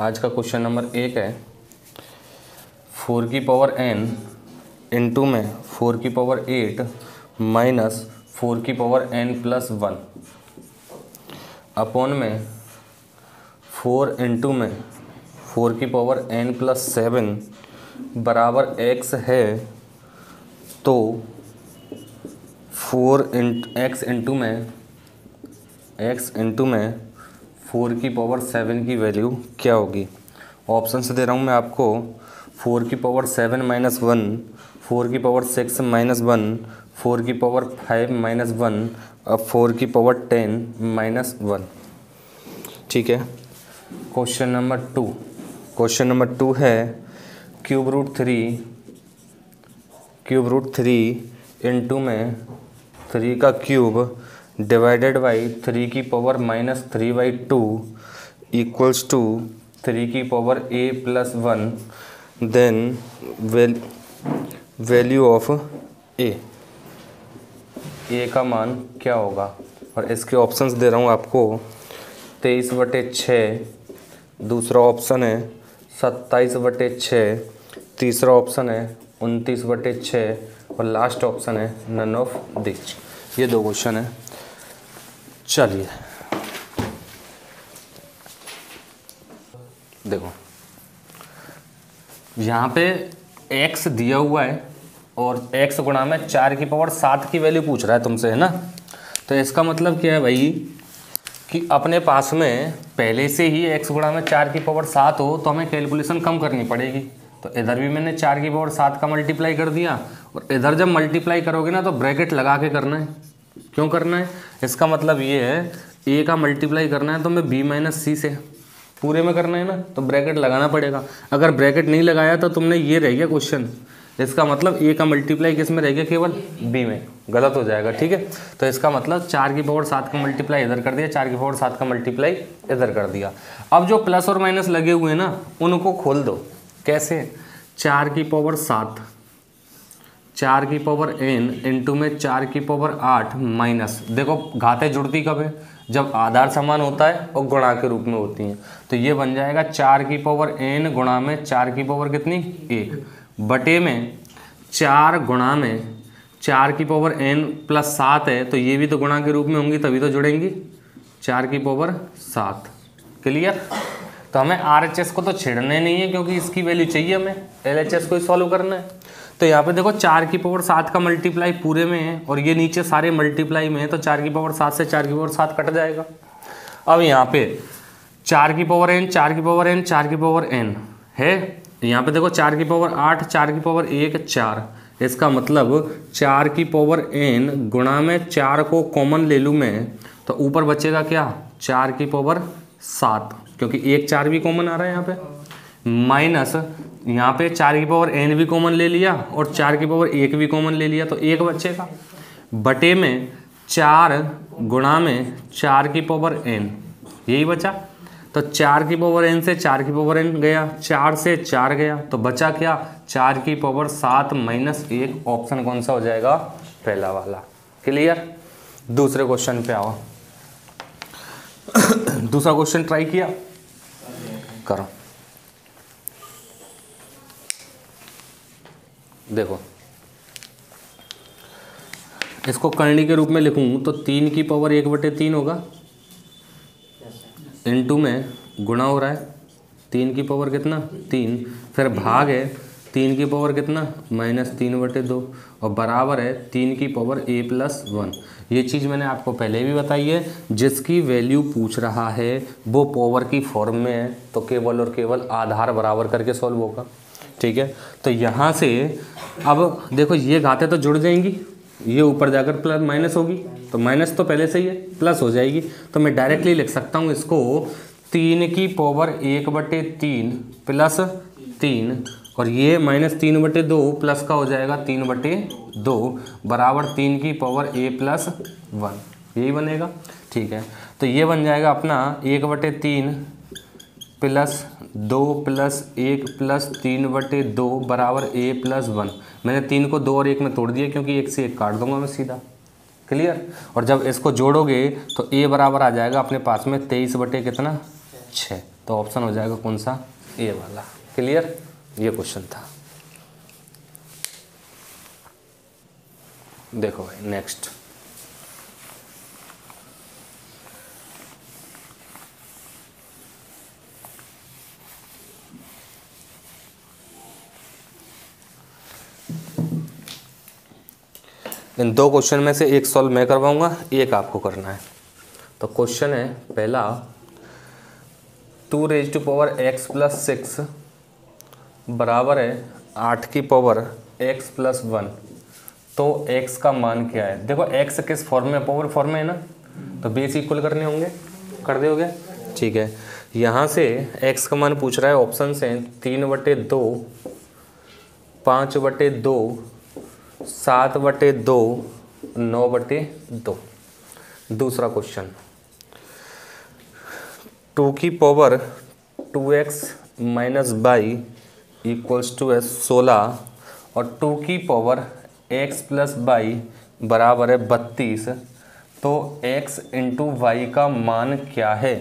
आज का question number एक है। फोर की पावर एन इंटू में फोर की पावर एट माइनस फोर की power n plus one upon में फोर इंटू में फोर की पावर एन प्लस सेवन बराबर एक्स है तो फोर इंट एक्स इंटू में एक्स इंटू में फोर की पावर सेवन की वैल्यू क्या होगी? ऑप्शन से दे रहा हूँ मैं आपको, फोर की power seven minus one, four की power six minus one, four की पावर फाइव माइनस वन, और फोर की पावर टेन माइनस वन। ठीक है? Question number two. Question number two है, cube root three, cube root three into में three का cube divided by three की power minus three by two equals two three की power a plus one then well value of a a का मान क्या होगा? और इसके ऑप्शंस दे रहा हूँ आपको। तेईस बटे छः, दूसरा ऑप्शन है सत्ताईस बटे छः, तीसरा ऑप्शन है उनतीस बटे छः, और लास्ट ऑप्शन है नन ऑफ़ दिच ये दो क्वेश्चन है। चलिए। देखो। यहाँ पे x दिया हुआ है और x गुणा में चार की पावर सात की वैल्यू पूछ रहा है तुमसे, है ना? तो इसका मतलब क्या है भाई कि अपने पास में पहले से ही x गुणा में चार की पावर सात हो तो हमें कैलकुलेशन कम करनी पड़ेगी। तो इधर भी मैंने चार की पावर सात का मल्टीप्लाई कर दिया और इधर जब मल्टीप्लाई करोगे ना तो ब्रैकेट लगा के करना है। क्यों करना है? इसका मतलब ये है ए का मल्टीप्लाई करना है तो मैं बी माइनस सी से पूरे में करना है ना तो ब्रैकेट लगाना पड़ेगा। अगर ब्रैकेट नहीं लगाया तो तुमने ये रह गया क्वेश्चन इसका मतलब ए का मल्टीप्लाई किसमें रह गया? केवल बी में। गलत हो जाएगा, ठीक है? तो इसका मतलब चार की पावर सात का मल्टीप्लाई इधर कर दिया, चार की पावर सात का मल्टीप्लाई इधर कर दिया। अब जो प्लस और माइनस लगे हुए हैं ना, उनको खोल दो। कैसे? चार की पावर सात। चार की पावर एन इंटू में चार की पावर आठ माइनस देखो, घाते जुड़ती कब है? जब आधार समान होता है और गुणा के रूप में होती हैं। तो ये बन जाएगा चार की पावर एन गुणा में चार की पावर कितनी? एक। बटे में चार गुणा में चार की पावर एन प्लस सात है तो ये भी तो गुणा के रूप में होंगी, तभी तो जुड़ेंगी। चार की पावर सात। क्लियर? तो हमें आर को तो छेड़ने नहीं है, क्योंकि इसकी वैल्यू चाहिए हमें। एल को ही सॉल्व करना है। तो यहाँ पे देखो चार की पावर सात का मल्टीप्लाई पूरे में है और ये नीचे सारे मल्टीप्लाई में है तो चार की पावर सात से चार की पावर सात कट जाएगा अब यहाँ पे चार की पावर एन चार की पावर एन चार की पावर एन है यहाँ पे देखो चार की पावर आठ चार की पावर एक चार इसका मतलब चार की पावर एन गुणा में चार को कॉमन ले लूँ मैं तो ऊपर बचेगा क्या चार की पावर सात क्योंकि एक चार भी कॉमन आ रहा है यहाँ पे माइनस यहाँ पे चार की पावर एन भी कॉमन ले लिया और चार की पावर एक भी कॉमन ले लिया तो एक बच्चे का बटे में चार गुणा में चार की पावर एन यही बचा। तो चार की पावर एन से चार की पावर एन गया, चार से चार गया तो बचा क्या? चार की पावर सात माइनस एक ऑप्शन कौन सा हो जाएगा? पहला वाला। क्लियर दूसरे क्वेश्चन पे आओ। दूसरा क्वेश्चन ट्राई किया? करो। देखो। इसको करनी के रूप में लिखूँ तो तीन की पावर एक बटे तीन होगा। टू में गुणा हो रहा है। तीन की पावर कितना? तीन। फिर भाग है, तीन की पावर कितना? माइनस तीन बटे दो। और बराबर है, तीन की पावर ए प्लस वन ये चीज़ मैंने आपको पहले भी बताई है। जिसकी वैल्यू पूछ रहा है, वो पावर की फॉर्म में है तो केवल और केवल आधार बराबर करके सॉल्व होगा। ठीक है? तो यहाँ से अब देखो, ये घाते तो जुड़ जाएँगी, ये ऊपर जाकर प्लस माइनस होगी तो माइनस तो पहले से ही है प्लस हो जाएगी। तो मैं डायरेक्टली लिख सकता हूँ इसको, तीन की पावर एक बटे तीन प्लस तीन, और ये माइनस तीन बटे दो प्लस का हो जाएगा तीन बटे दो, बराबर तीन की पावर ए प्लस वन यही बनेगा, ठीक है? तो ये बन जाएगा अपना एक बटे तीन प्लस दो प्लस एक प्लस तीन बटे दो बराबर ए प्लस वन। मैंने तीन को दो और एक में तोड़ दिया क्योंकि एक से एक काट दूँगा मैं सीधा। क्लियर? और जब इसको जोड़ोगे तो ए बराबर आ जाएगा अपने पास में तेईस बटे कितना? छः तो ऑप्शन हो जाएगा कौन सा? ए वाला। क्लियर? ये क्वेश्चन था। देखो भाई नेक्स्ट इन दो क्वेश्चन में से एक सॉल्व मैं करवाऊँगा, एक आपको करना है। तो क्वेश्चन है पहला two raise to power x plus six बराबर है आठ की पावर एक्स प्लस वन तो एक्स का मान क्या है? देखो एक्स किस फॉर्म में पावर फॉर्म में है ना? तो बेस इक्वल करने होंगे। कर दोगे? ठीक है। यहाँ से एक्स का मान पूछ रहा है ऑप्शन से तीन बटे दो, पाँच बटे दो सात बटे दो, नौ बटे दो। दूसरा क्वेश्चन टू की power two x minus y equals to S सोलह और टू की पावर एक्स प्लस बाई बराबर है बत्तीस। तो एक्स इंटू वाई का मान क्या है?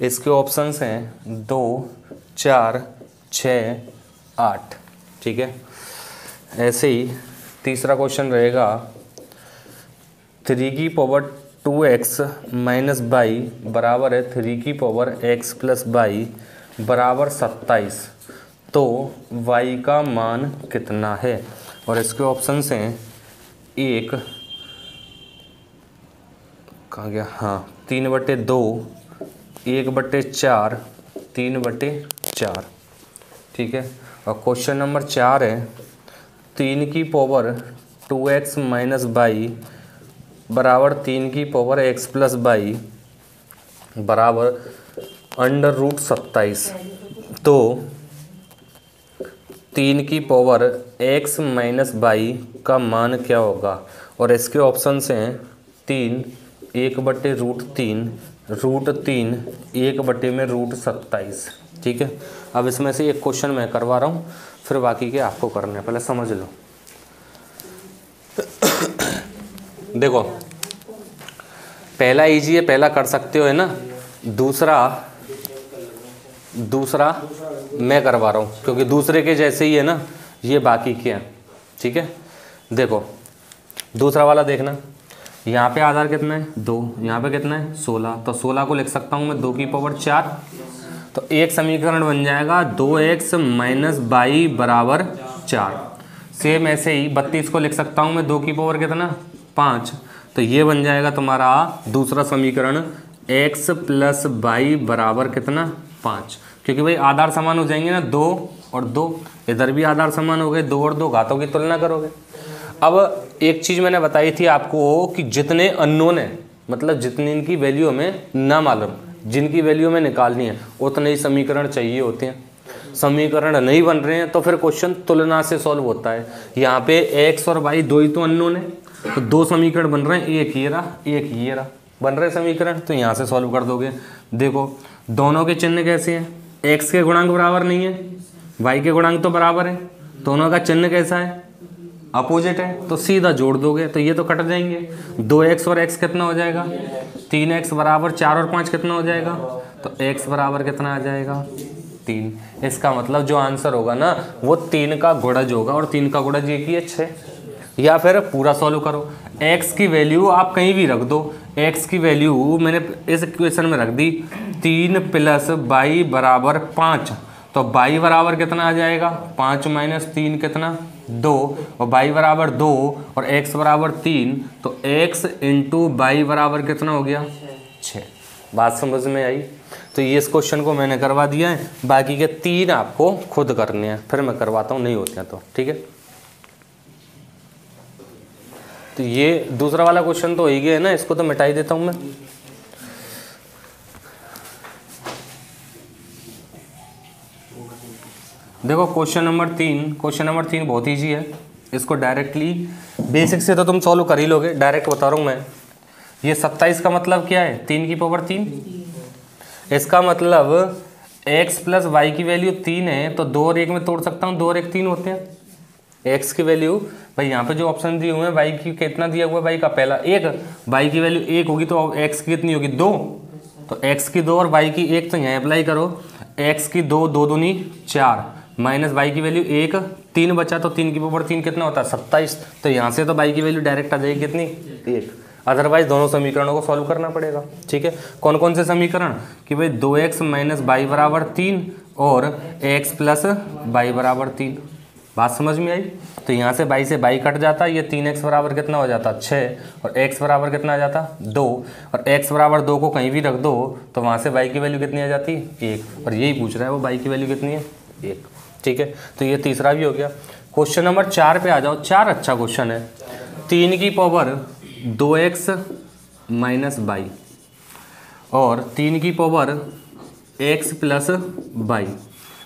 इसके ऑप्शंस हैं दो, चार छ आठ। ठीक है? ऐसे ही तीसरा क्वेश्चन रहेगा थ्री की power two x minus y बराबर है थ्री की पावर एक्स प्लस बाई बराबर सत्ताईस। तो वाई का मान कितना है? और इसके ऑप्शन हैं, एक, कहा गया? हाँ तीन बटे दो, एक बटे चार, तीन बटे चार। ठीक है? और क्वेश्चन नंबर चार है तीन की power two x minus y बराबर तीन की पावर एक्स प्लस बाई बराबर अंडर रूट सत्ताईस। तो तीन की पावर एक्स माइनस बाई का मान क्या होगा? और इसके ऑप्शन हैं तीन, एक बटे रूट तीन रूट तीन, एक बटे में रूट सत्ताईस। ठीक है? अब इसमें से एक क्वेश्चन मैं करवा रहा हूँ। फिर बाकी के आपको करने पहले समझ लो। देखो, पहला इजी है, पहला कर सकते हो है ना? दूसरा दूसरा मैं करवा रहा हूँ, क्योंकि दूसरे के जैसे ही है ना, ये बाकी के हैं। ठीक है? देखो, दूसरा वाला देखना। यहाँ पे आधार कितना है? दो। यहाँ पे कितना है? सोलह। तो सोलह को लिख सकता हूँ मैं, दो की पावर चार। तो एक समीकरण बन जाएगा दो एक्स माइनस बाई बराबर चार। सेम ऐसे ही बत्तीस को लिख सकता हूँ मैं, दो की पावर कितना? पाँच। तो ये बन जाएगा तुम्हारा दूसरा समीकरण, एक्स प्लस बाई बराबर कितना? पाँच। क्योंकि भाई आधार समान हो जाएँगे ना, दो और दो। इधर भी आधार समान हो गए, दो और दो, घातों की तुलना करोगे। अब एक चीज़ मैंने बताई थी आपको कि जितने अननोन है मतलब जितनी इनकी वैल्यू हमें ना मालूम जिनकी वैल्यू हमें निकालनी है, उतने ही समीकरण चाहिए होते हैं। समीकरण नहीं बन रहे हैं तो फिर क्वेश्चन तुलना से सॉल्व होता है। यहाँ पे एक्स और वाई दो ही तो अननोन है। तो दो समीकरण बन रहे हैं, एक ये रहा, एक ये रहा। बन रहे समीकरण तो यहाँ से सॉल्व कर दोगे। देखो, दोनों के चिन्ह कैसे हैं? एक्स के गुणांक बराबर नहीं है वाई के गुणांक तो बराबर है। दोनों का चिन्ह कैसा है? अपोजिट है तो सीधा जोड़ दोगे तो ये तो कट जाएँगे। दो एक्स और एक्स कितना हो जाएगा? तीन एक्स बराबर चार और पाँच कितना हो जाएगा? तो एक्स बराबर कितना आ जाएगा? तीन। इसका मतलब जो आंसर होगा ना, वो तीन का गुड़ज होगा, और तीन का गुड़ज ये ही है छः या फिर पूरा सॉल्व करो। एक्स की वैल्यू आप कहीं भी रख दो। एक्स की वैल्यू मैंने इस इक्वेशन में रख दी, तीन प्लस बाई बराबर पाँच। तो बाई बराबर कितना आ जाएगा? पाँच माइनस तीन कितना? दो और बाई बराबर दो और एक्स बराबर तीन तो एक्स इंटू बाई बराबर कितना हो गया? छः। बात समझ में आई? तो ये इस क्वेश्चन को मैंने करवा दिया है, बाकी के तीन आपको खुद करने हैं, फिर मैं करवाता हूँ, नहीं होते हैं तो ठीक है? तो ये दूसरा वाला क्वेश्चन तो हो ही गया है ना, इसको तो मिटाई देता हूँ मैं। देखो क्वेश्चन नंबर तीन क्वेश्चन नंबर तीन बहुत ईजी है। इसको डायरेक्टली बेसिक से तो तुम सॉल्व कर ही लोगे। डायरेक्ट बता रहा हूँ मैं। ये सत्ताईस का मतलब क्या है? तीन की पावर तीन? इसका मतलब एक्स प्लस वाई की वैल्यू तीन है तो दो और एक में तोड़ सकता हूँ, दो और एक तीन होते हैं। एक्स की वैल्यू भाई यहाँ पे जो ऑप्शन दिए हुए हैं वाई की कितना दिया हुआ है? वाई का पहला एक। वाई की वैल्यू एक होगी तो एक्स की कितनी होगी? दो। तो एक्स की दो और वाई की एक तो यहाँ अप्लाई करो। एक्स की दो दो दूनी चार। माइनस बाई की वैल्यू एक, तीन बचा तो तीन की पावर तीन कितना होता? है सत्ताईस। तो यहाँ से तो बाई की वैल्यू डायरेक्ट आ जाएगी कितनी? एक। अदरवाइज़ दोनों समीकरणों को सॉल्व करना पड़ेगा। ठीक है? कौन कौन से समीकरण? कि भाई दो एक्स माइनस बाई बराबर तीन और एक्स प्लस बाई बराबर तीन। बात समझ में आई? तो यहाँ से बाई से बाई कट जाता, ये तीन एक्स बराबर कितना हो जाता? छः और एक्स बराबर कितना आ जाता? दो। और एक्स बराबर दो को कहीं भी रख दो तो वहाँ से बाई की वैल्यू कितनी आ जाती? है एक। और यही पूछ रहा है वो बाई की वैल्यू कितनी है? एक। ठीक है? तो ये तीसरा भी हो गया। क्वेश्चन नंबर चार पे आ जाओ। चार अच्छा क्वेश्चन है। तीन की पावर दो एक्स माइनस बाई और तीन की पावर एक्स प्लस बाई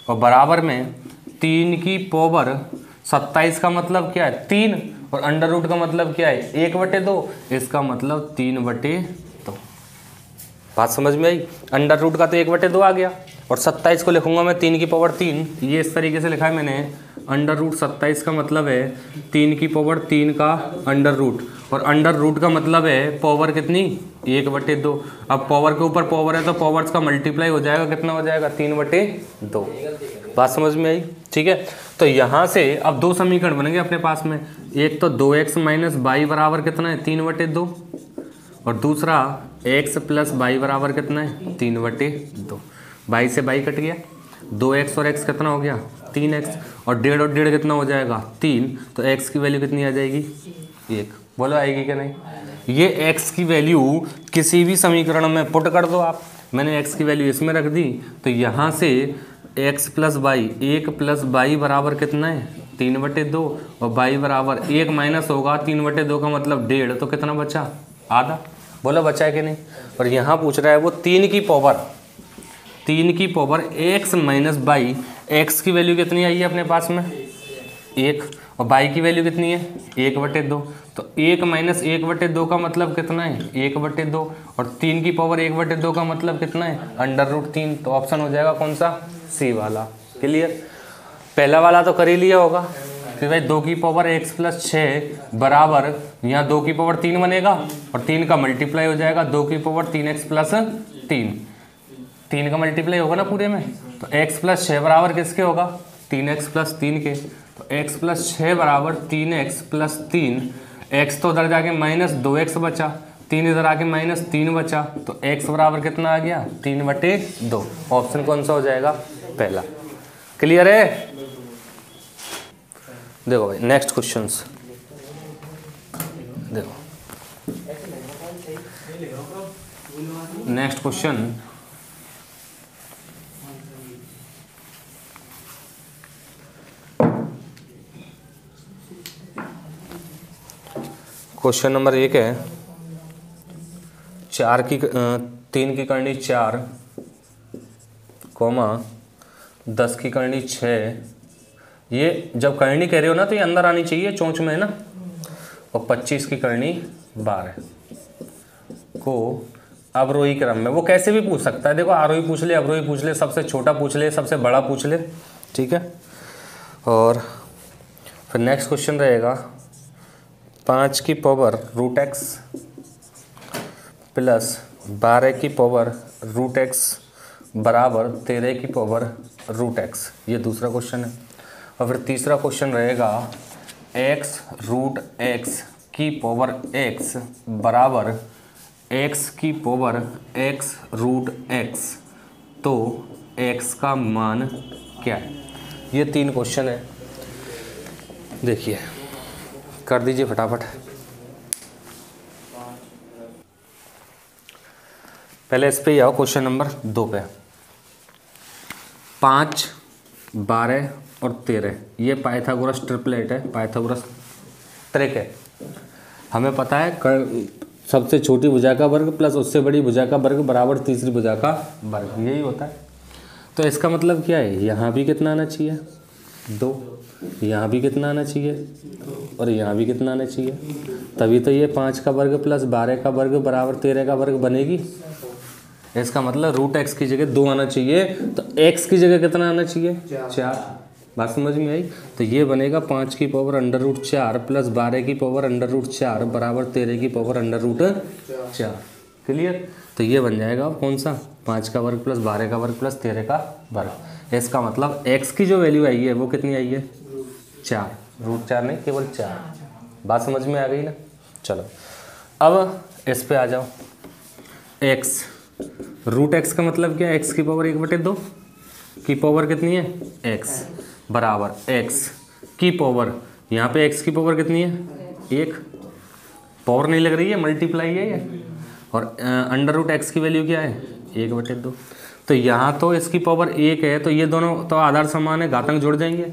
और बराबर में तीन की पावर सत्ताईस का मतलब क्या है? तीन। और अंडर रूट का मतलब क्या है? एक बटे दो। इसका मतलब तीन बटे दो। बात समझ में आई? अंडर रूट का तो एक बटे दो आ गया। और सत्ताईस को लिखूँगा मैं तीन की पावर तीन। ये इस तरीके से लिखा है मैंने। अंडर रूट सत्ताईस का मतलब है तीन की पावर तीन का अंडर रूट और अंडर रूट का मतलब है पावर कितनी? एक बटे दो। अब पावर के ऊपर पावर है तो पावर्स का मल्टीप्लाई हो जाएगा। कितना हो जाएगा? तीन बटे दो। बात समझ में आई? ठीक है? तो यहाँ से अब दो समीकरण बनेंगे अपने पास में। एक तो दो एक्स माइनस बाई बराबर कितना है? तीन बटे दो। और दूसरा एक्स प्लस बाई बराबर कितना है? तीन बटे दो। बाई से बाई कट गया। दो एक्स और एक्स कितना हो गया? तीन एक्स और डेढ़ और डेढ़ कितना हो जाएगा? तीन। तो एक्स की वैल्यू कितनी आ जाएगी? एक। बोलो, आएगी क्या नहीं? ये एक्स की वैल्यू किसी भी समीकरण में पुट कर दो आप। मैंने एक्स की वैल्यू इसमें रख दी। तो यहाँ से एक्स प्लस बाई एक प्लस बाई बराबर कितना है? तीन बटे दो। और बाई बराबर एक माइनस होगा, तीन बटे दो का मतलब डेढ़। तो कितना बचा? आधा। बोलो, बचा है कि नहीं? और यहाँ पूछ रहा है वो तीन की पावर तीन की power x minus y x की वैल्यू कितनी आई है अपने पास में? एक। और बाई की वैल्यू कितनी है? एक बटे दो। तो एक माइनस एक बटे दो का मतलब कितना है? एक बटे दो। और तीन की पावर एक बटे दो का मतलब कितना है? अंडर रूट तीन। तो ऑप्शन हो जाएगा कौन सा? सी वाला। क्लियर पहला वाला तो कर ही लिया होगा। कि भाई दो की पावर एक्स प्लस छः बराबर, यहाँ दो की पावर तीन बनेगा और तीन का मल्टीप्लाई हो जाएगा। दो की पावर तीन एक्स प्लस तीन। तीन का मल्टीप्लाई होगा ना पूरे में तो एक्स प्लस छः बराबर किसके होगा? तीन एक्स प्लस तीन के। तो एक्स प्लस छः बराबर तीन एक्स प्लस तीन एक्स तो उधर जाके माइनस दो एक्स बचा, तीन इधर आके माइनस तीन बचा तो एक्स बराबर कितना आ गया? तीन बटे दो। ऑप्शन कौन सा हो जाएगा? पहला। क्लियर है? देखो भाई नेक्स्ट क्वेश्चन देखो। नेक्स्ट क्वेश्चन क्वेश्चन नंबर एक है। चार की तीन की करनी चार, कोमा, दस की करनी छः। ये जब करनी कह रहे हो ना तो ये अंदर आनी चाहिए, चोंच में, है ना? और पच्चीस की करनी बारह। को, अवरोही क्रम में। वो कैसे भी पूछ सकता है। देखो, आरोही पूछ ले, अवरोही पूछ ले, सबसे छोटा पूछ ले, सबसे बड़ा पूछ ले। ठीक है? और फिर नेक्स्ट क्वेश्चन रहेगा। पाँच की पावर रूट एक्स प्लस बारह की पावर रूट एक्स बराबर तेरह की पावर रूट एक्स ये दूसरा क्वेश्चन है। और फिर तीसरा क्वेश्चन रहेगा एक्स रूट एक्स की पावर एक्स बराबर एक्स की पावर एक्स रूट एक्स तो एक्स का मान क्या है? ये तीन क्वेश्चन है। देखिए। कर दीजिए फटाफट। पहले इस पे आओ क्वेश्चन नंबर दो पे। पाँच, बारह और तेरह। ये पाइथागोरस ट्रिपलेट है, पाइथागोरस ट्रिक है। हमें पता है, कर, सबसे छोटी भुजा का वर्ग प्लस उससे बड़ी भुजा का वर्ग बराबर तीसरी भुजा का वर्ग। यही होता है। तो इसका मतलब क्या है? यहाँ भी कितना आना चाहिए? दो। यहाँ भी कितना आना चाहिए? और यहाँ भी कितना आना चाहिए? तभी तो ये पाँच का वर्ग प्लस बारह का वर्ग बराबर तेरह का वर्ग बनेगी। इसका मतलब रूट एक्स की जगह दो आना चाहिए तो एक्स की जगह कितना आना चाहिए? चार। बात समझ में आई? तो ये बनेगा पाँच की पावर अंडर रूट चार प्लस बारह की पावर अंडर रूट चार बराबर तेरह की पावर अंडर रूट चार। क्लियर तो ये बन जाएगा कौन सा? पाँच का वर्ग प्लस बारह का वर्ग प्लस तेरह का वर्ग। इसका मतलब एक्स की जो वैल्यू आई है, वो कितनी आई है? चार। रूट चार नहीं, केवल चार। बात समझ में आ गई ना? चलो। अब इस पे आ जाओ। एक्स रूट एक्स का मतलब क्या है? एक्स की पावर एक बटे दो। की पावर कितनी है? एक्स बराबर। एक्स की पावर यहाँ पे एक्स की पावर कितनी है? एक। पावर नहीं लग रही है? मल्टीप्लाई है ये। और अंडर रूट एक्स की वैल्यू क्या है? एक बटे दो। तो यहाँ तो इसकी पावर एक है तो ये दोनों तो आधार समान है, घातंक जुड़ जाएँगे।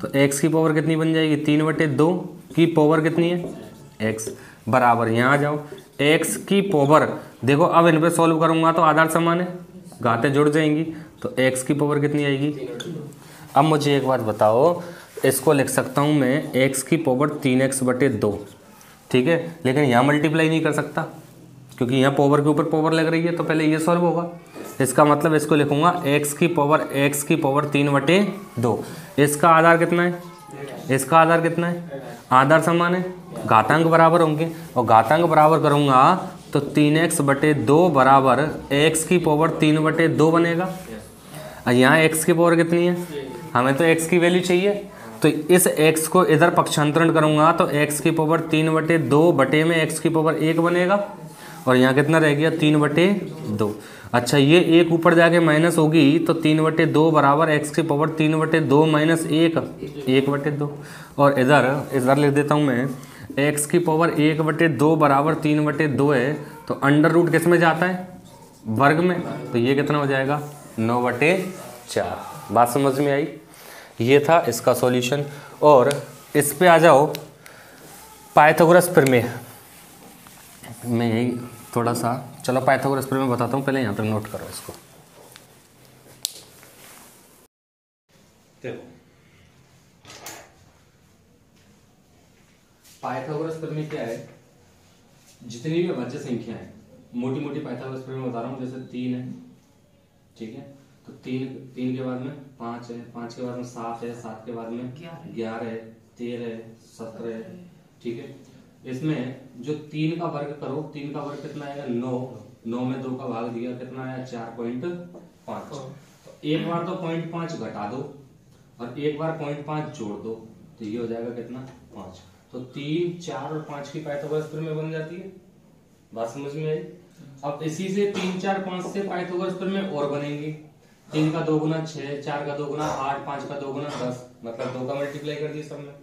तो एक्स की पावर कितनी बन जाएगी? तीन बटे दो की पावर कितनी है? एक्स बराबर। यहाँ जाओ। एक्स की पावर देखो अब इन पर सॉल्व करूँगा तो आधार समान है, घातें जुड़ जाएँगी तो एक्स की पावर कितनी आएगी? अब मुझे एक बात बताओ, इसको लिख सकता हूँ मैं एक्स की पावर तीन एक्स बटे दो। ठीक है? लेकिन यहाँ मल्टीप्लाई नहीं कर सकता। क्योंकि यहाँ पावर के ऊपर पावर लग रही है तो पहले ये सॉल्व होगा। इसका मतलब इसको लिखूँगा, x की पावर x की पावर तीन बटे दो। इसका आधार कितना है? इसका आधार कितना है? आधार समान है। घातांक बराबर होंगे। और घातांक बराबर करूँगा तो तीन एक्स बटे दो बराबर एक्स की पावर तीन बटे दो बनेगा। और यहाँ x की पावर कितनी है? हमें तो x की वैल्यू चाहिए। तो इस x को इधर पक्षांतरण करूँगा तो x की पावर तीन बटे दो बटे में x की पावर एक बनेगा। और यहाँ कितना रह गया? तीन बटे दो। अच्छा ये एक ऊपर जाके माइनस होगी तो तीन बटे दो बराबर एक्स की पावर तीन बटे दो माइनस एक एक बटे दो। और इधर इधर लिख देता हूँ मैं एक्स की पावर एक बटे दो बराबर तीन बटे दो है तो अंडर रूट किसमें जाता है? वर्ग में। तो ये कितना हो जाएगा? नौ बटे चार। बात समझ में आई? ये था इसका सॉल्यूशन और इस पे आ जाओ पाइथागोरस प्रमेय। मैं यही थोड़ा सा। चलो पाइथागोरस पर मैं बताता हूँ पहले यहाँ तक नोट करो इसको। देखो। पाइथागोरस प्रमेय क्या है? जितनी भी अभाज्य संख्या है मोटी मोटी पाइथागोरस प्रमेय बता रहा हूँ जैसे तीन है ठीक है? तो तीन तीन के बाद में पाँच है पाँच के बाद में सात है सात के बाद में ग्यारह है तेरह है सत्रह है ठीक है? इसमें जो तीन का वर्ग करो तीन का वर्ग कितना आएगा? नौ। नौ में दो का भाग दिया कितना आया? चार पॉइंट पाँच। तो एक बार तो पॉइंट पाँच घटा दो और एक बार पॉइंट पाँच जोड़ दो तो ये हो जाएगा कितना? पाँच। तो तीन चार और पाँच की पाइथागोरस में बन जाती है। बात समझ में आई? अब इसी से तीन चार पाँच से पाइथागोरस में और बनेंगे। तीन का दो गुना छह चार का दो गुना आठ पाँच का दो गुना दस। मतलब दो का मल्टीप्लाई कर दिया सब में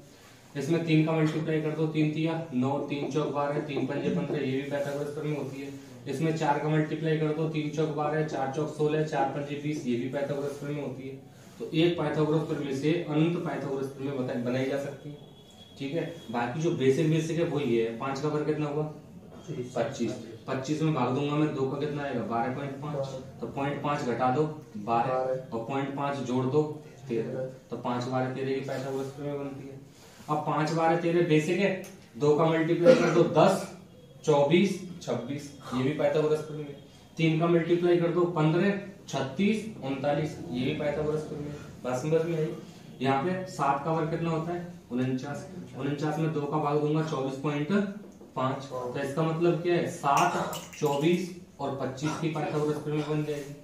इसमें तीन का मल्टीप्लाई कर दो तीन तिया नौ तीन चौक बारह तीन पंजे पंद्रह ये भी पैथागोरस प्रमेय होती है। इसमें चार का मल्टीप्लाई कर दो तीन चौक बारह चार चौक सोलह चार पंजे बीस ये भी पैथागोरस प्रमेय होती है। तो एक पाइथागोरस प्रमेय से अनंत पाइथागोरस प्रमेय बनाई जा सकती है। ठीक है? बाकी जो बेसिक बेसिक है वही है। पाँच का वर्ग कितना हुआ? पच्चीस। पच्चीस। में भाग दूँगा मैं दो का कितना आएगा? बारह पॉइंट पाँच। तो पॉइंट पाँच घटा दो बारह। और पॉइंट पाँच जोड़ दो तेरह। तो पाँच बारह तेरह की पाइथागोरस प्रमेय बनती है। अब पाँच बारह तेरह बेसिक है। दो का मल्टीप्लाई कर दो दस, चौबीस, छब्बीस। ये भी पाइथागोरस प्रमेय तीन का मल्टीप्लाई कर दो पंद्रह, छत्तीस, उनतालीस। ये भी पाइथागोरस प्रमेय बात समझ में आई यहाँ पे सात का वर्ग कितना होता है? उनचास। उनचास में दो का भाग दूँगा, चौबीस पॉइंट पाँच। तो इसका मतलब क्या है? सात, चौबीस और पच्चीस की पाइथागोरस प्रमेय बन जाएगी।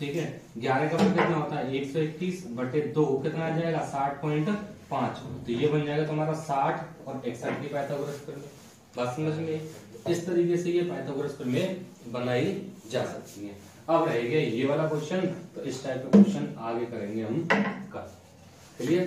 ठीक है? ग्यारह का वर्ग कितना होता है? एक सौ इक्कीस बटे दो कितना आ जाएगा? साठ पॉइंट पाँच। तो ये बन जाएगा तुम्हारा साठ और इकसठ की पाइथागोरस बात समझ में? इस तरीके से ये पाइथागोरस प्रमेय बनाई जा सकती है। अब रह गया ये वाला क्वेश्चन तो इस टाइप का क्वेश्चन आगे करेंगे हम कल। क्लियर